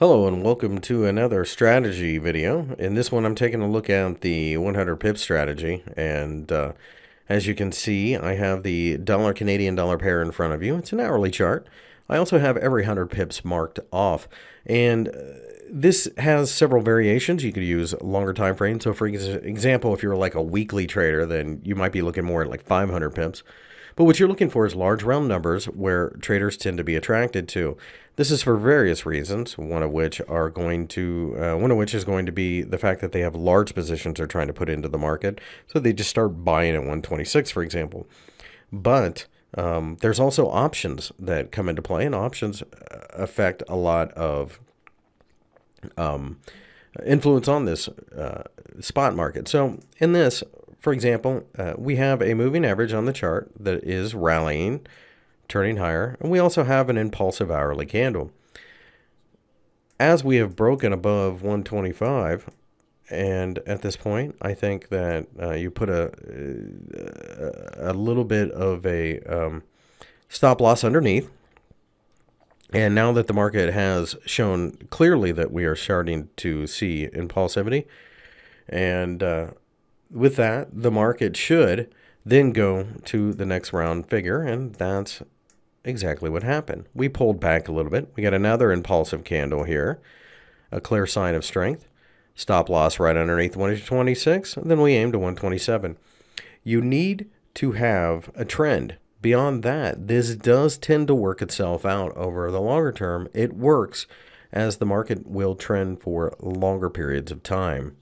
Hello and welcome to another strategy video. In this one I'm taking a look at the 100 pip strategy and uh, as you can see I have the dollar Canadian dollar pair in front of you. It's an hourly chart. I also have every 100 pips marked off and uh, this has several variations. You could use longer time frames. So for example if you're like a weekly trader then you might be looking more at like 500 pips. But what you're looking for is large round numbers where traders tend to be attracted to. This is for various reasons, one of which are going to uh, one of which is going to be the fact that they have large positions they're trying to put into the market. So they just start buying at 126, for example. But um, there's also options that come into play, and options uh, affect a lot of um, influence on this uh, spot market. So in this, for example, uh, we have a moving average on the chart that is rallying, turning higher, and we also have an impulsive hourly candle. As we have broken above 125, and at this point, I think that uh, you put a a little bit of a um, stop loss underneath. And now that the market has shown clearly that we are starting to see impulsivity, and uh, with that, the market should then go to the next round figure, and that's exactly what happened. We pulled back a little bit. We got another impulsive candle here, a clear sign of strength. Stop loss right underneath 126, and then we aim to 127. You need to have a trend. Beyond that, this does tend to work itself out over the longer term. It works as the market will trend for longer periods of time.